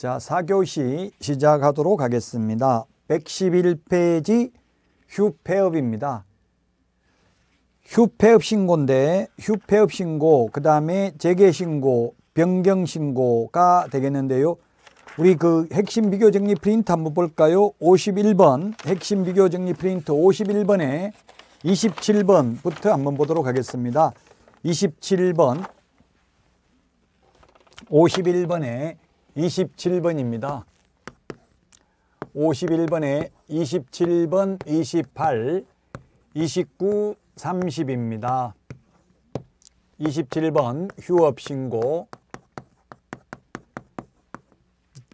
자, 4교시 시작하도록 하겠습니다. 111페이지 휴폐업입니다. 휴폐업 신고인데 휴폐업 신고, 그 다음에 재개 신고, 변경 신고가 되겠는데요. 우리 그 핵심 비교 정리 프린트 한번 볼까요? 51번 핵심 비교 정리 프린트 51번에 27번부터 한번 보도록 하겠습니다. 27번 51번에 27번입니다. 51번에 27번, 28, 29, 30입니다. 27번 휴업 신고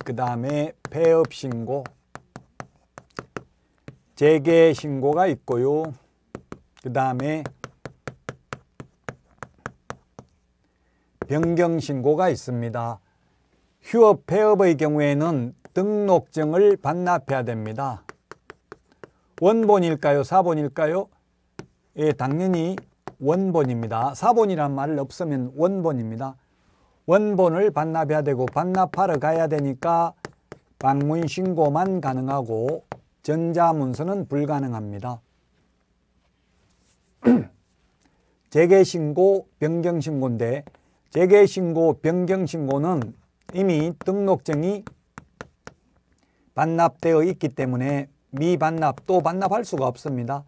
그 다음에 폐업 신고 재개 신고가 있고요. 그 다음에 변경 신고가 있습니다. 휴업 폐업의 경우에는 등록증을 반납해야 됩니다. 원본일까요? 사본일까요? 예, 당연히 원본입니다. 사본이란 말 없으면 원본입니다. 원본을 반납해야 되고 반납하러 가야 되니까 방문 신고만 가능하고 전자문서는 불가능합니다. 재개신고, 변경신고인데 재개신고, 변경신고는 이미 등록증이 반납되어 있기 때문에 미반납 또 반납할 수가 없습니다.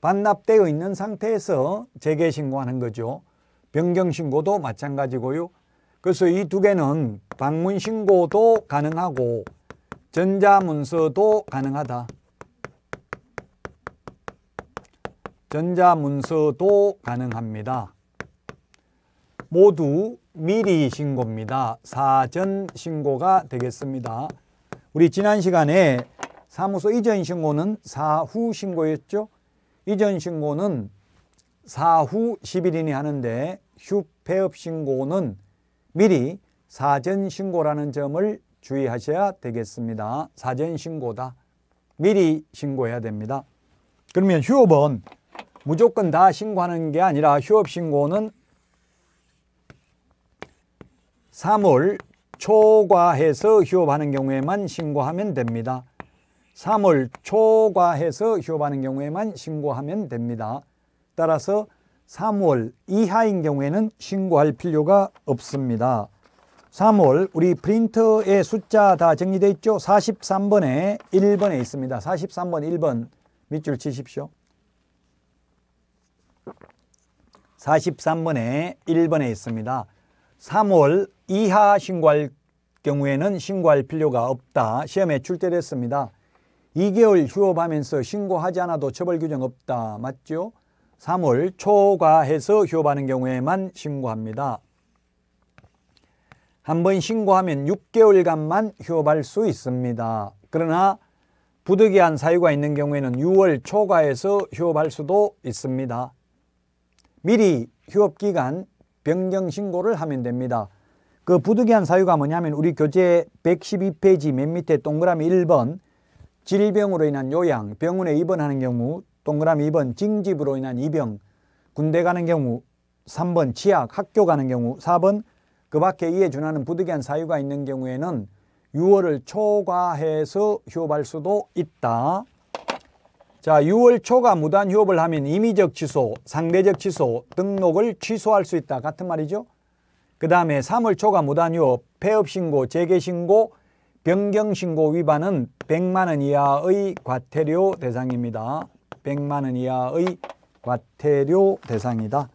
반납되어 있는 상태에서 재개신고하는 거죠. 변경신고도 마찬가지고요. 그래서 이 두 개는 방문신고도 가능하고 전자문서도 가능하다. 전자문서도 가능합니다. 모두 미리 신고입니다. 사전 신고가 되겠습니다. 우리 지난 시간에 사무소 이전 신고는 사후 신고였죠. 이전 신고는 사후 10일이니 하는데 휴폐업 신고는 미리 사전 신고라는 점을 주의하셔야 되겠습니다. 사전 신고다. 미리 신고해야 됩니다. 그러면 휴업은 무조건 다 신고하는 게 아니라 휴업 신고는 3월 초과해서 휴업하는 경우에만 신고하면 됩니다. 3월 초과해서 휴업하는 경우에만 신고하면 됩니다. 따라서 3월 이하인 경우에는 신고할 필요가 없습니다. 3월 우리 프린터에 숫자 다 정리되어 있죠? 43번에 1번에 있습니다. 43번 1번 밑줄 치십시오. 43번에 1번에 있습니다. 3월 이하 신고할 경우에는 신고할 필요가 없다. 시험에 출제됐습니다. 2개월 휴업하면서 신고하지 않아도 처벌 규정 없다. 맞죠? 3월 초과해서 휴업하는 경우에만 신고합니다. 한 번 신고하면 6개월간만 휴업할 수 있습니다. 그러나 부득이한 사유가 있는 경우에는 6월 초과해서 휴업할 수도 있습니다. 미리 휴업기간 변경 신고를 하면 됩니다. 그 부득이한 사유가 뭐냐면 우리 교재 112페이지 맨 밑에 동그라미 1번 질병으로 인한 요양, 병원에 입원하는 경우 동그라미 2번 징집으로 인한 입영, 군대 가는 경우 3번 치약, 학교 가는 경우 4번 그 밖에 이에 준하는 부득이한 사유가 있는 경우에는 6월을 초과해서 휴업할 수도 있다. 자, 6월 초가 무단 휴업을 하면 임의적 취소, 상대적 취소, 등록을 취소할 수 있다. 같은 말이죠. 그 다음에 3월 초가 무단 휴업, 폐업 신고, 재개 신고, 변경 신고 위반은 100만 원 이하의 과태료 대상입니다. 100만 원 이하의 과태료 대상이다.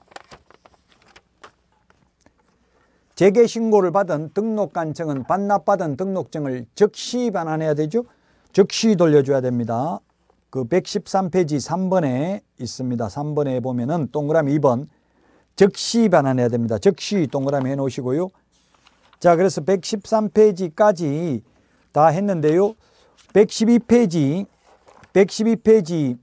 재개 신고를 받은 등록관청은 반납받은 등록증을 즉시 반환해야 되죠. 즉시 돌려줘야 됩니다. 그 113페이지 3번에 있습니다. 3번에 보면은 동그라미 2번 즉시 반환해야 됩니다. 즉시 동그라미 해 놓으시고요. 자, 그래서 113페이지까지 다 했는데요. 112페이지 112페이지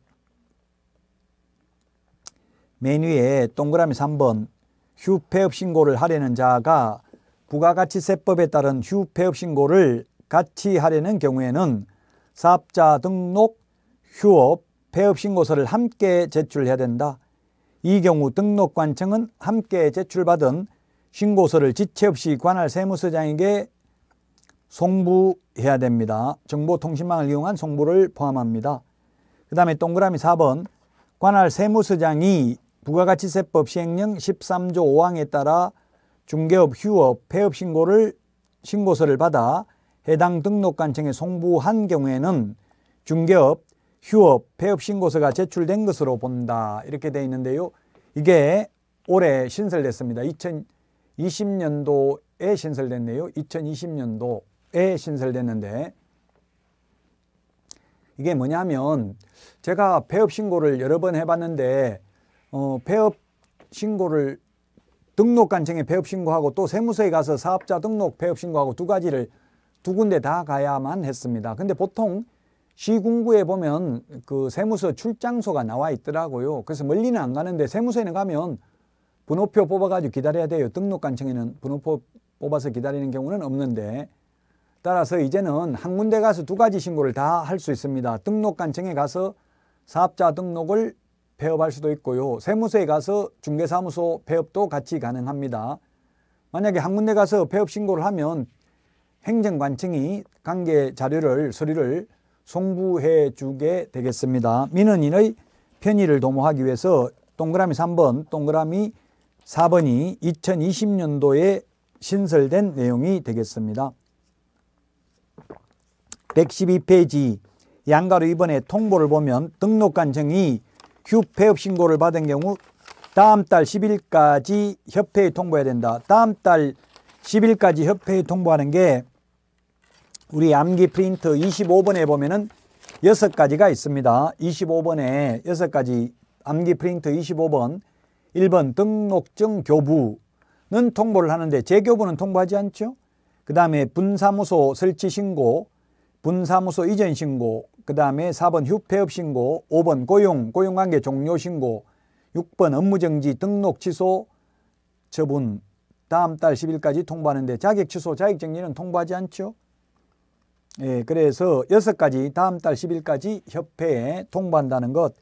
메뉴에 동그라미 3번 휴 폐업 신고를 하려는 자가 부가가치세법에 따른 휴 폐업 신고를 같이 하려는 경우에는 사업자 등록, 휴업, 폐업 신고서를 함께 제출해야 된다. 이 경우 등록관청은 함께 제출받은 신고서를 지체 없이 관할 세무서장에게 송부해야 됩니다. 정보통신망을 이용한 송부를 포함합니다. 그 다음에 동그라미 4번 관할 세무서장이 부가가치세법 시행령 13조 5항에 따라 중개업, 휴업, 폐업 신고를 신고서를 받아 해당 등록관청에 송부한 경우에는 중개업, 휴업, 폐업 신고서가 제출된 것으로 본다. 이렇게 되어 있는데요. 이게 올해 신설됐습니다. 2020년도에 신설됐네요. 2020년도에 신설됐는데 이게 뭐냐면 제가 폐업 신고를 여러 번 해봤는데 어, 폐업 신고를 등록관청에 폐업 신고하고 또 세무서에 가서 사업자 등록 폐업 신고하고 두 가지를 두 군데 다 가야만 했습니다. 근데 보통 시군구에 보면 그 세무서 출장소가 나와 있더라고요. 그래서 멀리는 안 가는데 세무서에는 가면 번호표 뽑아가지고 기다려야 돼요. 등록관청에는 번호표 뽑아서 기다리는 경우는 없는데 따라서 이제는 한 군데 가서 두 가지 신고를 다 할 수 있습니다. 등록관청에 가서 사업자 등록을 폐업할 수도 있고요. 세무서에 가서 중개사무소 폐업도 같이 가능합니다. 만약에 한 군데 가서 폐업 신고를 하면 행정관청이 관계 자료를 서류를 송부해 주게 되겠습니다. 민원인의 편의를 도모하기 위해서 동그라미 3번, 동그라미 4번이 2020년도에 신설된 내용이 되겠습니다. 112페이지 양가로 이번에 통보를 보면 등록관청이 휴 폐업 신고를 받은 경우 다음 달 10일까지 협회에 통보해야 된다. 다음 달 10일까지 협회에 통보하는 게 우리 암기 프린트 25번에 보면은 6가지가 있습니다. 25번에 6가지 암기 프린트 25번 1번 등록증 교부는 통보를 하는데 재교부는 통보하지 않죠. 그 다음에 분사무소 설치 신고, 분사무소 이전 신고, 그 다음에 4번 휴폐업 신고, 5번 고용, 고용관계 종료 신고, 6번 업무정지 등록 취소 처분 다음 달 10일까지 통보하는데 자격 취소, 자격 정리는 통보하지 않죠. 예, 그래서 여섯 가지 다음 달 10일까지 협회에 통보한다는 것.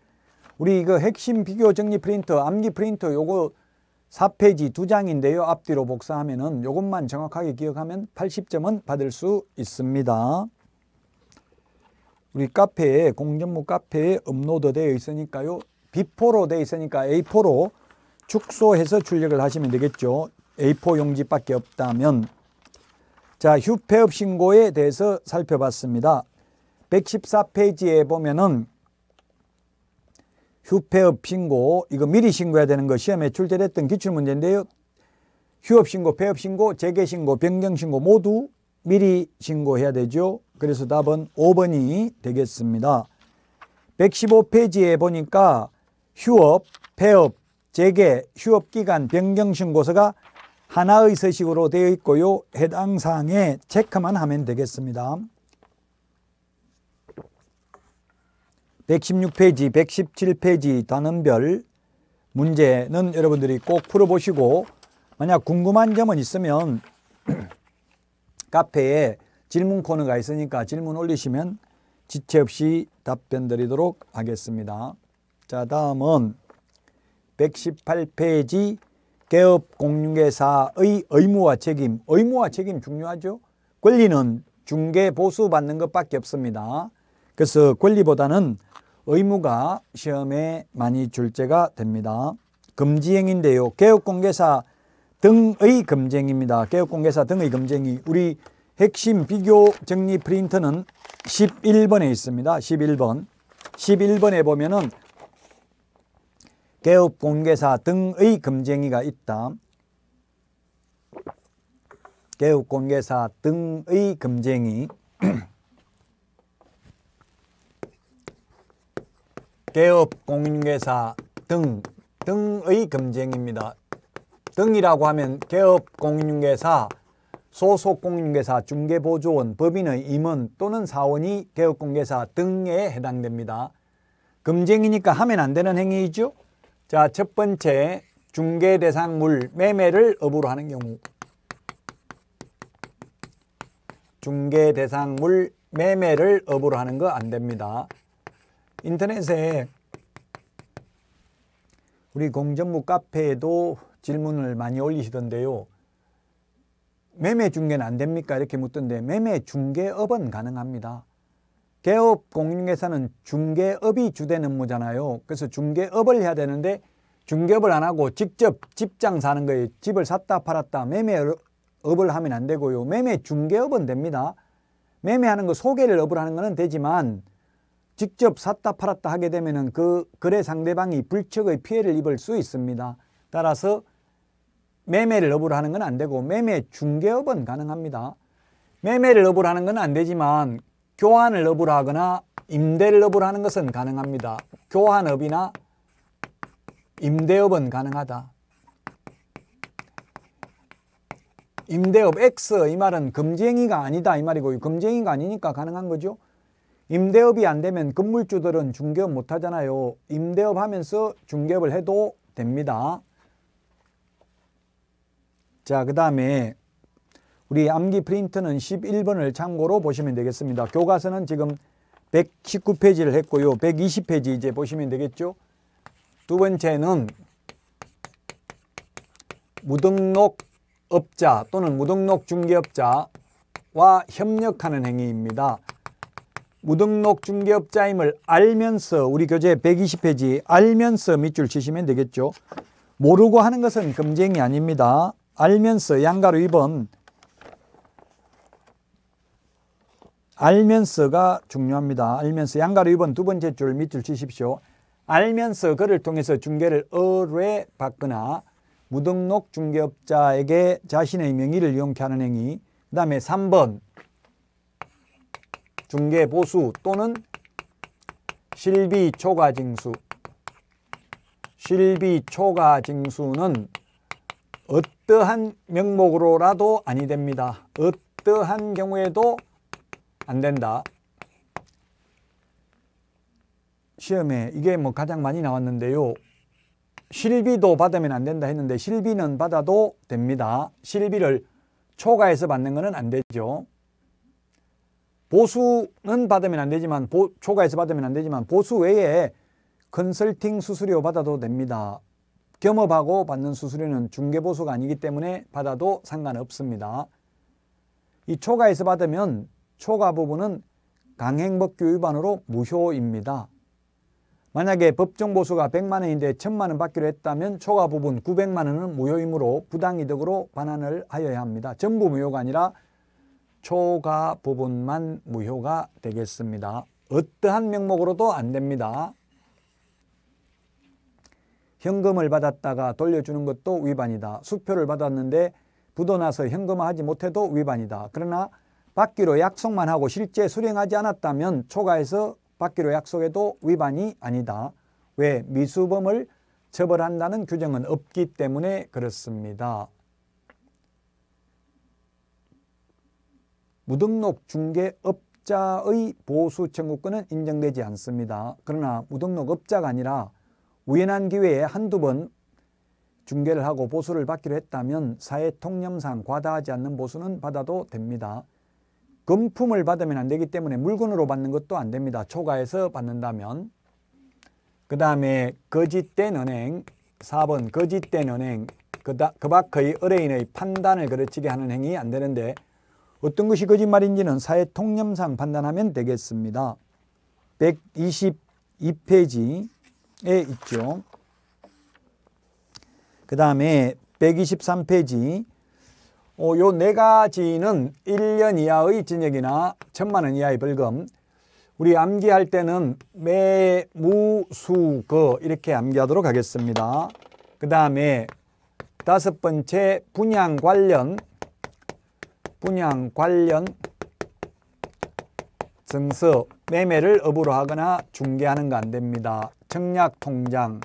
우리 그 핵심 비교 정리 프린터, 암기 프린터 요거 4페이지 두 장인데요. 앞뒤로 복사하면은 요것만 정확하게 기억하면 80점은 받을 수 있습니다. 우리 카페에 공전무 카페에 업로드 되어 있으니까요. B4로 되어 있으니까 A4로 축소해서 출력을 하시면 되겠죠. A4 용지밖에 없다면 자, 휴폐업 신고에 대해서 살펴봤습니다. 114페이지에 보면은 휴폐업 신고 이거 미리 신고해야 되는 거 시험에 출제됐던 기출문제인데요. 휴업 신고, 폐업 신고, 재개 신고, 변경 신고 모두 미리 신고해야 되죠. 그래서 답은 5번이 되겠습니다. 115페이지에 보니까 휴업, 폐업, 재개, 휴업 기간 변경 신고서가 하나의 서식으로 되어 있고요. 해당 사항에 체크만 하면 되겠습니다. 116페이지, 117페이지 단원별 문제는 여러분들이 꼭 풀어보시고 만약 궁금한 점은 있으면 카페에 질문 코너가 있으니까 질문 올리시면 지체 없이 답변 드리도록 하겠습니다. 자, 다음은 118페이지 개업 공인중개사의 의무와 책임, 의무와 책임 중요하죠. 권리는 중개 보수 받는 것밖에 없습니다. 그래서 권리보다는 의무가 시험에 많이 출제가 됩니다. 금지행인데요. 개업공개사 등의 금쟁입니다. 개업공개사 등의 금쟁이 우리 핵심 비교 정리 프린트는 11번에 있습니다. 11번. 11번에 보면은 개업 공개사 등의 금쟁이가 있다. 개업 공개사 등의 금쟁이 개업 공인중개사 등 등의 금쟁입니다. 등이라고 하면 개업 공인중개사, 소속 공인중개사, 중개보조원, 법인의 임원 또는 사원이 개업공개사 등에 해당됩니다. 금쟁이니까 하면 안 되는 행위이죠. 자, 첫 번째 중개 대상물 매매를 업으로 하는 경우 중개 대상물 매매를 업으로 하는 거 안 됩니다. 인터넷에 우리 공정무 카페에도 질문을 많이 올리시던데요. 매매 중개는 안 됩니까? 이렇게 묻던데 매매 중개업은 가능합니다. 개업 공인중개사는 중개업이 주된 업무잖아요. 그래서 중개업을 해야 되는데 중개업을 안 하고 직접 집장 사는 거예요. 집을 샀다 팔았다 매매업을 하면 안 되고요. 매매 중개업은 됩니다. 매매하는 거 소개를 업을 하는 거는 되지만 직접 샀다 팔았다 하게 되면은 그 거래 상대방이 불척의 피해를 입을 수 있습니다. 따라서 매매를 업으로 하는 건 안 되고 매매 중개업은 가능합니다. 매매를 업으로 하는 건 안 되지만 교환을 업으로 하거나 임대를 업으로 하는 것은 가능합니다. 교환업이나 임대업은 가능하다. 임대업 X 이 말은 금지행위가 아니다 이 말이고 금지행위가 아니니까 가능한 거죠. 임대업이 안 되면 건물주들은 중개업 못 하잖아요. 임대업 하면서 중개업을 해도 됩니다. 자, 그 다음에 우리 암기 프린트는 11번을 참고로 보시면 되겠습니다. 교과서는 지금 119페이지를 했고요. 120페이지 이제 보시면 되겠죠. 두 번째는 무등록 업자 또는 무등록 중개업자와 협력하는 행위입니다. 무등록 중개업자임을 알면서 우리 교재 120페이지 알면서 밑줄 치시면 되겠죠. 모르고 하는 것은 금쟁이 아닙니다. 알면서 양가로 2번 알면서가 중요합니다. 알면서 양가로 2번 두 번째 줄 밑줄 치십시오. 알면서 그를 통해서 중개를 의뢰 받거나 무등록 중개업자에게 자신의 명의를 이용케 하는 행위 그 다음에 3번 중개 보수 또는 실비 초과 징수 실비 초과 징수는 어떠한 명목으로라도 아니 됩니다. 어떠한 경우에도 안 된다. 시험에 이게 뭐 가장 많이 나왔는데요. 실비도 받으면 안 된다 했는데 실비는 받아도 됩니다. 실비를 초과해서 받는 것은 안 되죠. 보수는 받으면 안 되지만 보, 초과해서 받으면 안 되지만 보수 외에 컨설팅 수수료 받아도 됩니다. 겸업하고 받는 수수료는 중개보수가 아니기 때문에 받아도 상관없습니다. 이 초과해서 받으면 초과 부분은 강행법규 위반으로 무효입니다. 만약에 법정 보수가 100만 원인데 1000만 원 받기로 했다면 초과 부분 900만 원은 무효이므로 부당이득으로 반환을 하여야 합니다. 전부 무효가 아니라 초과 부분만 무효가 되겠습니다. 어떠한 명목으로도 안 됩니다. 현금을 받았다가 돌려주는 것도 위반이다. 수표를 받았는데 부도나서 현금화하지 못해도 위반이다. 그러나 받기로 약속만 하고 실제 수령하지 않았다면 초과해서 받기로 약속해도 위반이 아니다. 왜? 미수범을 처벌한다는 규정은 없기 때문에 그렇습니다. 무등록 중개업자의 보수 청구권은 인정되지 않습니다. 그러나 무등록 업자가 아니라 우연한 기회에 한두 번 중개를 하고 보수를 받기로 했다면 사회 통념상 과다하지 않는 보수는 받아도 됩니다. 금품을 받으면 안 되기 때문에 물건으로 받는 것도 안 됩니다. 초과해서 받는다면. 그 다음에 거짓된 은행 4번 거짓된 은행 그 밖의 의뢰인의 판단을 그르치게 하는 행위 안 되는데 어떤 것이 거짓말인지는 사회 통념상 판단하면 되겠습니다. 122페이지에 있죠. 그 다음에 123페이지 어, 요네 가지는 1년 이하의 징역이나 천만 원 이하의 벌금 우리 암기할 때는 매, 무, 수, 거 이렇게 암기하도록 하겠습니다. 그 다음에 다섯 번째 분양 관련 분양 관련 증서 매매를 업으로 하거나 중개하는 거 안 됩니다. 청약 통장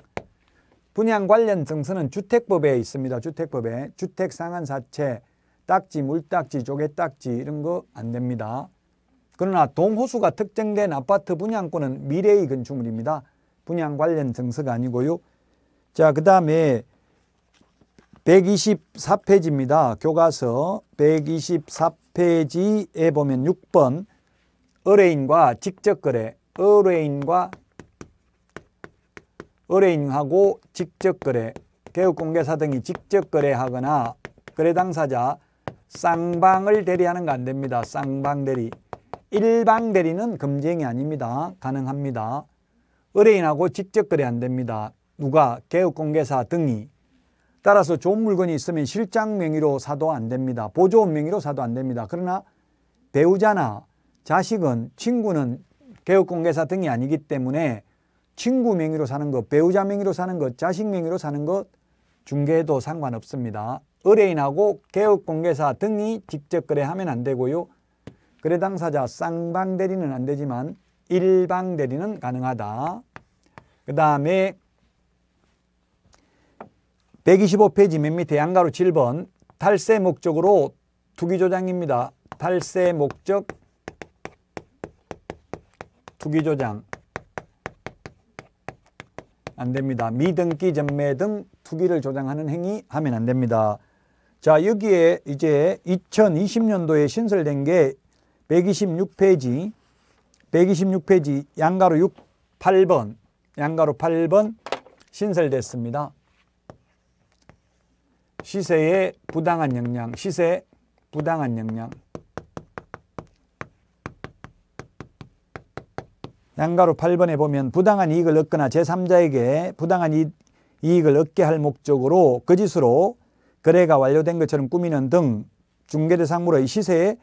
분양 관련 증서는 주택법에 있습니다. 주택법에 주택상한사채 딱지, 물딱지, 조개딱지 이런 거 안 됩니다. 그러나 동호수가 특정된 아파트 분양권은 미래의 건축물입니다. 분양 관련 증서가 아니고요. 자, 그 다음에 124페이지입니다. 교과서 124페이지에 보면 6번 의뢰인과 직접 거래, 의뢰인과 의뢰인하고 직접 거래, 개업공개사 등이 직접 거래하거나 거래 당사자 쌍방을 대리하는 거 안 됩니다. 쌍방 대리. 일방 대리는 금지행위 아닙니다. 가능합니다. 의뢰인하고 직접 거래 안 됩니다. 누가 개업공개사 등이 따라서 좋은 물건이 있으면 실장 명의로 사도 안 됩니다. 보조원 명의로 사도 안 됩니다. 그러나 배우자나 자식은 친구는 개업공개사 등이 아니기 때문에 친구 명의로 사는 것, 배우자 명의로 사는 것, 자식 명의로 사는 것 중개도 상관없습니다. 의뢰인하고 개업공개사 등이 직접 거래하면 안 되고요. 거래 당사자 쌍방 대리는 안 되지만 일방 대리는 가능하다. 그 다음에 125페이지 맨 밑에 양가로 7번 탈세 목적으로 투기조장입니다. 탈세 목적 투기조장 안 됩니다. 미등기 전매 등 투기를 조장하는 행위 하면 안 됩니다. 자 여기에 이제 2020년도에 신설된 게 126페이지 126페이지 양가로 6 8번 양가로 8번 신설됐습니다. 시세의 부당한 영향, 시세 부당한 영향. 양가로 8번에 보면 부당한 이익을 얻거나 제3자에게 부당한 이익을 얻게 할 목적으로 거짓으로 거래가 완료된 것처럼 꾸미는 등 중개대상물의 시세에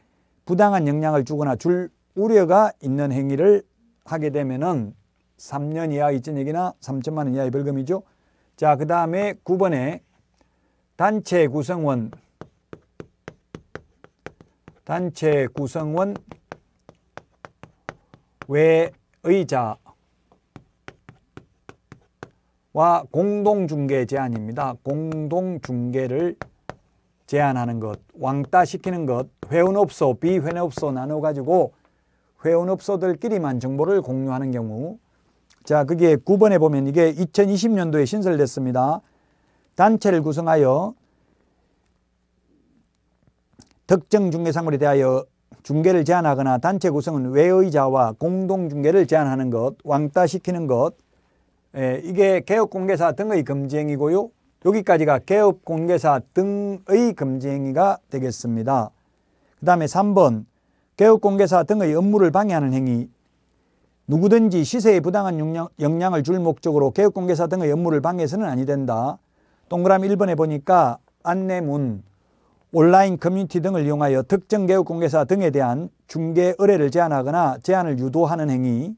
부당한 영향을 주거나 줄 우려가 있는 행위를 하게 되면은 3년 이하 이전액이나 3천만 원 이하의 벌금이죠. 자, 그 다음에 9번에 단체 구성원 단체 구성원 외의자 와 공동중개 제한입니다. 공동중개를 제한하는 것, 왕따 시키는 것, 회원업소, 비회원업소 나눠가지고 회원업소들끼리만 정보를 공유하는 경우 자, 그게 9번에 보면 이게 2020년도에 신설됐습니다. 단체를 구성하여 특정 중개사물에 대하여 중개를 제한하거나 단체 구성은 외의자와 공동중개를 제한하는 것, 왕따시키는 것, 예, 이게 개업공개사 등의 금지행위고요. 여기까지가 개업공개사 등의 금지행위가 되겠습니다. 그 다음에 3번 개업공개사 등의 업무를 방해하는 행위 누구든지 시세에 부당한 영향을 줄 목적으로 개업공개사 등의 업무를 방해해서는 아니 된다. 동그라미 1번에 보니까 안내문, 온라인 커뮤니티 등을 이용하여 특정 개업공개사 등에 대한 중개 의뢰를 제한하거나 제한을 유도하는 행위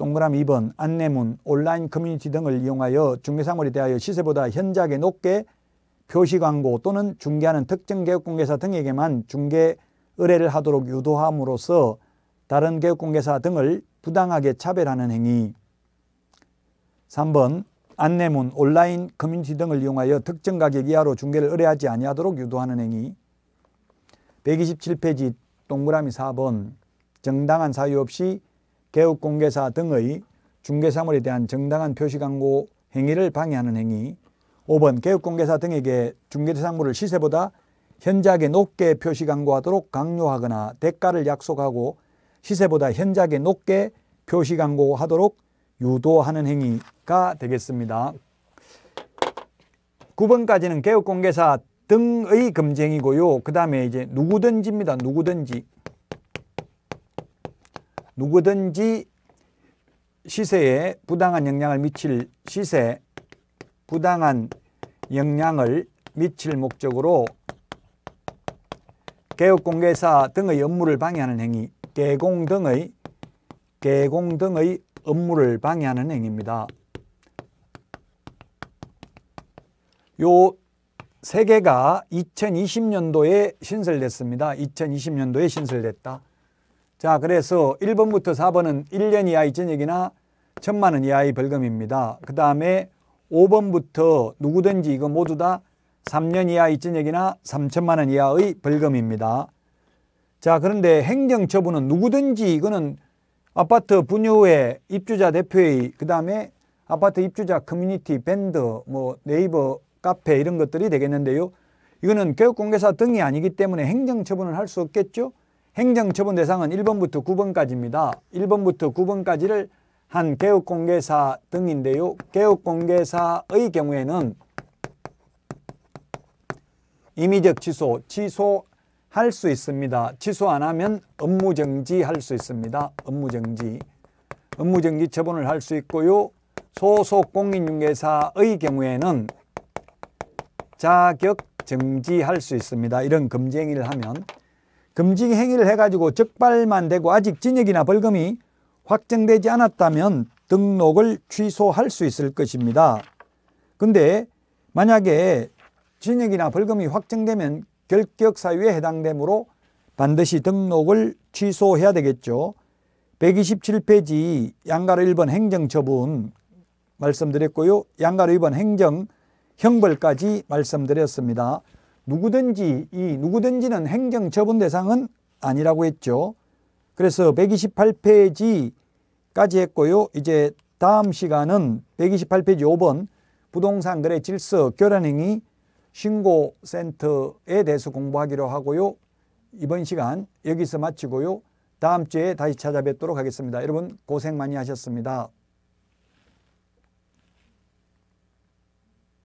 동그라미 2번 안내문, 온라인 커뮤니티 등을 이용하여 중개대상물에 대하여 시세보다 현저하게 높게 표시 광고 또는 중개하는 특정 개업공개사 등에게만 중개 의뢰를 하도록 유도함으로써 다른 개업공개사 등을 부당하게 차별하는 행위. 3번 안내문, 온라인 커뮤니티 등을 이용하여 특정 가격 이하로 중개를 의뢰하지 아니하도록 유도하는 행위. 127페이지 동그라미 4번 정당한 사유 없이 개업공개사 등의 중개사물에 대한 정당한 표시광고 행위를 방해하는 행위 5번 개업공개사 등에게 중개대상물을 시세보다 현저하게 높게 표시광고하도록 강요하거나 대가를 약속하고 시세보다 현저하게 높게 표시광고하도록 유도하는 행위가 되겠습니다. 9번까지는 개업공개사 등의 금쟁이고요. 그 다음에 이제 누구든지입니다. 누구든지. 누구든지 시세에 부당한 영향을 미칠 시세, 부당한 영향을 미칠 목적으로 개업공개사 등의 업무를 방해하는 행위, 개공 등의 개공 등의 업무를 방해하는 행위입니다. 요 세 개가 2020년도에 신설됐습니다. 2020년도에 신설됐다. 자, 그래서 1번부터 4번은 1년 이하의 전역이나 천만 원 이하의 벌금입니다. 그 다음에 5번부터 누구든지 이거 모두 다 3년 이하의 전역이나 3천만 원 이하의 벌금입니다. 자, 그런데 행정처분은 누구든지 이거는 아파트 분유회 입주자 대표회의 그 다음에 아파트 입주자 커뮤니티 밴드 뭐 네이버 카페 이런 것들이 되겠는데요. 이거는 개업공개사 등이 아니기 때문에 행정처분을 할 수 없겠죠. 행정처분 대상은 1번부터 9번까지입니다. 1번부터 9번까지를 한 개업공개사 등인데요. 개업공개사의 경우에는 임의적 취소, 취소할 수 있습니다. 취소 안 하면 업무정지 할 수 있습니다. 업무정지. 업무정지 처분을 할 수 있고요. 소속 공인중개사의 경우에는 자격 정지할 수 있습니다. 이런 금지 행위를 하면 금지 행위를 해가지고 적발만 되고 아직 징역이나 벌금이 확정되지 않았다면 등록을 취소할 수 있을 것입니다. 근데 만약에 징역이나 벌금이 확정되면 결격 사유에 해당되므로 반드시 등록을 취소해야 되겠죠. 127페이지 양가로 1번 행정처분 말씀드렸고요. 양가로 2번 행정 형벌까지 말씀드렸습니다. 누구든지 이 누구든지는 행정 처분 대상은 아니라고 했죠. 그래서 128페이지까지 했고요. 이제 다음 시간은 128페이지 5번 부동산 거래 질서 교란행위 신고센터에 대해서 공부하기로 하고요. 이번 시간 여기서 마치고요. 다음 주에 다시 찾아뵙도록 하겠습니다. 여러분 고생 많이 하셨습니다.